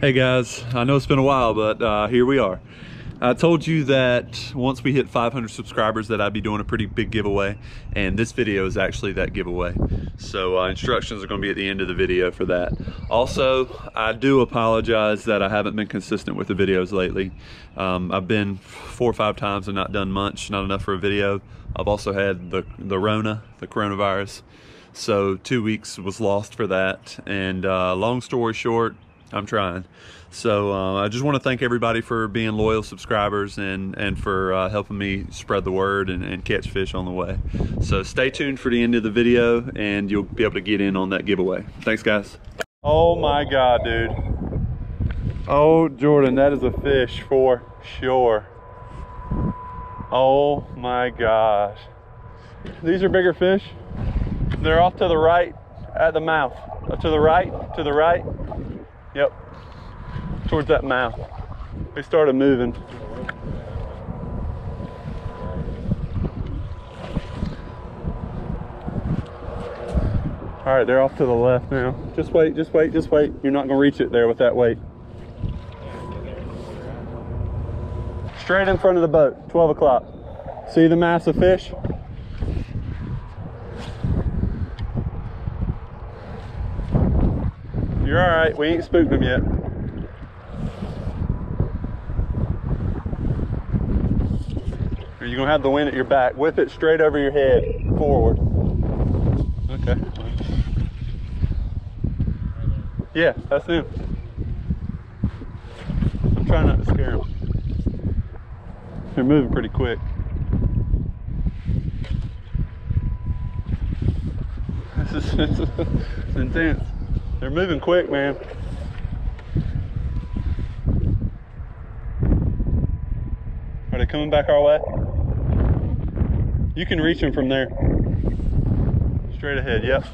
Hey guys, I know it's been a while, but uh, here we are. I told you that once we hit 500 subscribers that I'd be doing a pretty big giveaway, and this video is actually that giveaway. So uh, instructions are gonna be at the end of the video for that. Also, I do apologize that I haven't been consistent with the videos lately. Um, I've been four or five times and not done much, not enough for a video. I've also had the, the Rona, the coronavirus. So two weeks was lost for that. And uh, long story short, I'm trying. So uh, I just want to thank everybody for being loyal subscribers and, and for uh, helping me spread the word and, and, catch fish on the way. So stay tuned for the end of the video and you'll be able to get in on that giveaway. Thanks guys. Oh my God, dude. Oh, Jordan, that is a fish for sure. Oh my gosh. These are bigger fish. They're off to the right at the mouth. To the right, to the right. Yep, towards that mouth. They started moving. All right, they're off to the left now. Just wait, just wait, just wait. You're not gonna reach it there with that weight. Straight in front of the boat, 12 o'clock. See the massive fish? You're all right. We ain't spooked them yet. You're gonna have the wind at your back. Whip it straight over your head, forward. Okay. Yeah, that's him. I'm trying not to scare them. They're moving pretty quick. This is, this is intense. They're moving quick, man. Are they coming back our way? You can reach them from there. Straight ahead, yep.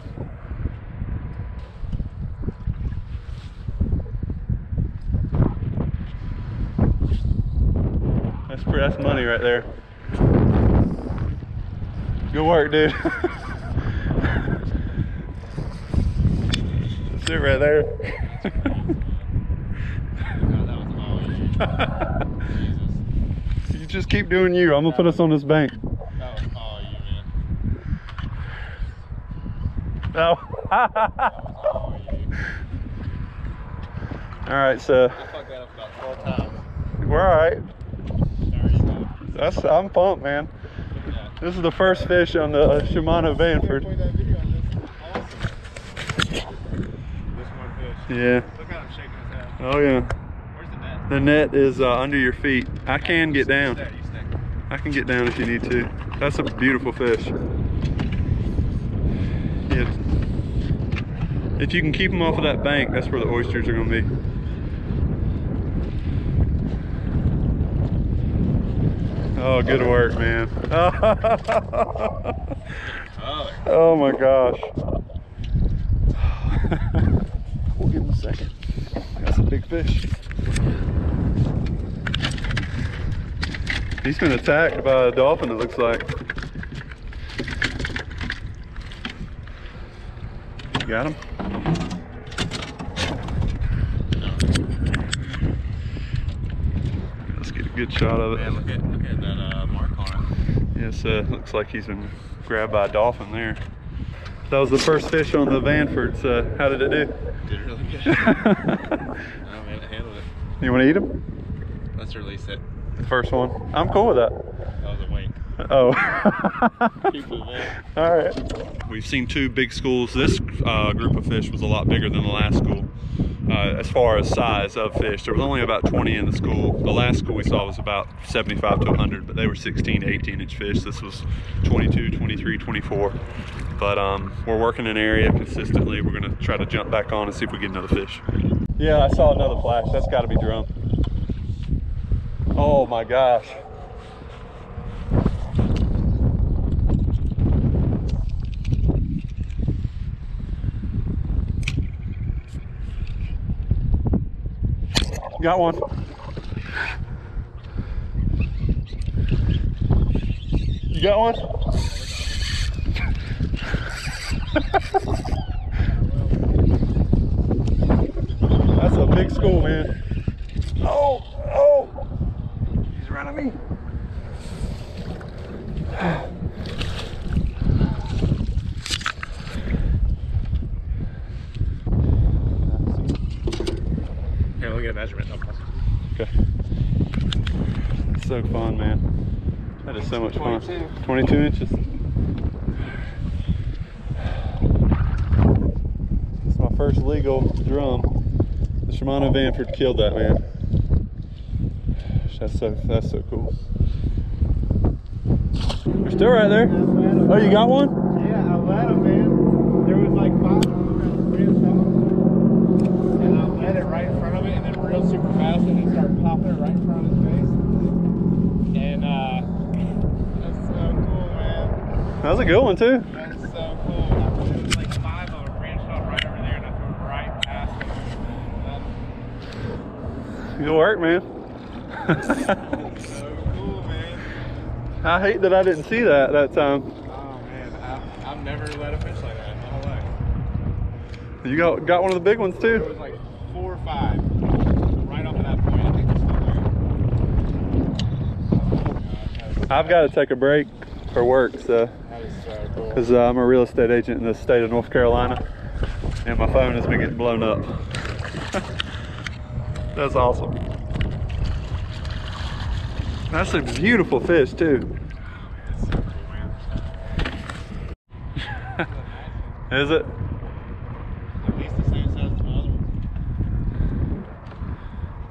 That's, that's money right there. Good work, dude. it right there. you just keep doing you. I'm gonna put us on this bank. No. all right, so. We're all right. That's I'm pumped, man. This is the first fish on the uh, Shimano Vanford. Yeah. Oh yeah. Where's the net? The net is uh, under your feet. I can get down. I can get down if you need to. That's a beautiful fish. Yeah. If you can keep them off of that bank, that's where the oysters are gonna be. Oh, good work, man. oh my gosh. We'll give him a second. That's a big fish. He's been attacked by a dolphin, it looks like. You got him? Let's get a good shot of it. Man, look at, look at that uh, mark on it. Yes, uh, looks like he's been grabbed by a dolphin there. That was the first fish on the Vanfords. Uh, how did it do? Did really good. oh man, it handled it. You want to eat them? Let's release it. The first one. I'm cool with that. That was a wink. Oh. All right. We've seen two big schools. This uh, group of fish was a lot bigger than the last school. Uh, as far as size of fish, there was only about 20 in the school. The last school we saw was about 75 to 100, but they were 16 to 18 inch fish. This was 22, 23, 24. But um, we're working an area consistently. We're gonna try to jump back on and see if we get another fish. Yeah, I saw another flash. That's gotta be drum. Oh my gosh. Got one. You got one? That's a big school, man. Oh, oh, he's running me. Here, we'll get a measurement. Okay. It's so fun, man. That is so much fun. 22. 22 inches. It's my first legal drum. The Shimano Vanford killed that man. That's so that's so cool. You're still right there. Oh, you got one? Yeah, I let him, man. There was like five and I let it right in front of it, and then real super fast, and he started popping it right in front of his face. And uh, that's so cool, man. That was a good one too. That's so cool. There was like five of them branched off right over there, and I threw them right past him. Good work, man. So cool, man. I hate that I didn't see that that time. Oh man, I've, I've never let a fish like that in my life. You got got one of the big ones too. was like four or five right off of that point. I think they're still there. I've got to take a break for work, so Because uh, I'm a real estate agent in the state of North Carolina, and my phone has been getting blown up. That's awesome. That's a beautiful fish too. Is it? At least the same size as other.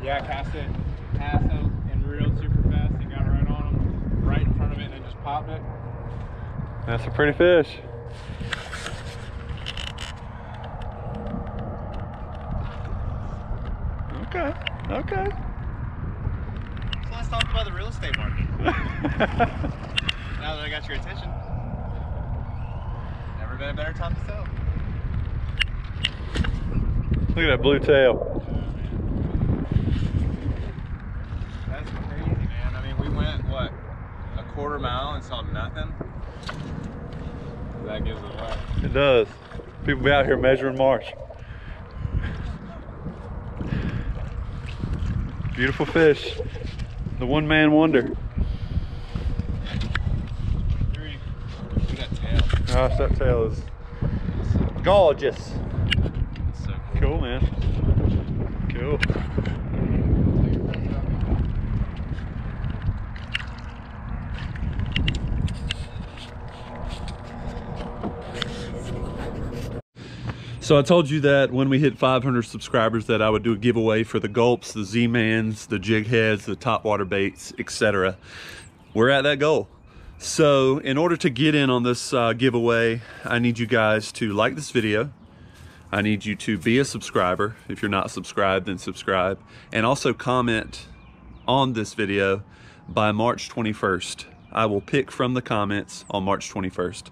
Yeah, I cast it, cast it, and reeled super fast and got right on him, right in front of it, and then just popped it. That's a pretty fish. Okay. Okay. So let's talk about the real estate market. Now that I got your attention, never been a better time to sell. Look at that blue tail. That's crazy, man. I mean, we went what a quarter mile and saw nothing. That gives it away. It does. People be out here measuring marsh. Beautiful fish. The one man wonder. Three. Look at that tail. Gosh, that tail is gorgeous. So cool. Cool, man. Cool. So I told you that when we hit 500 subscribers that I would do a giveaway for the gulps, the Z-mans, the jig heads, the top water baits, etc. We're at that goal. So in order to get in on this uh, giveaway, I need you guys to like this video. I need you to be a subscriber. If you're not subscribed, then subscribe. And also comment on this video by March 21st. I will pick from the comments on March 21st.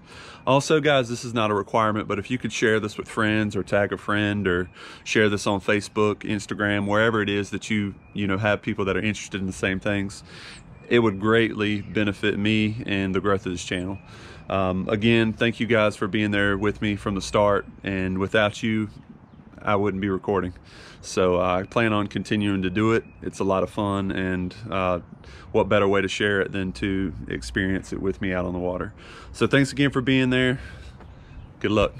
Also, guys, this is not a requirement, but if you could share this with friends or tag a friend or share this on Facebook, Instagram, wherever it is that you, you know, have people that are interested in the same things, it would greatly benefit me and the growth of this channel. Um, again, thank you guys for being there with me from the start. And without you, I wouldn't be recording. So uh, I plan on continuing to do it. It's a lot of fun, and uh, what better way to share it than to experience it with me out on the water? So thanks again for being there. Good luck.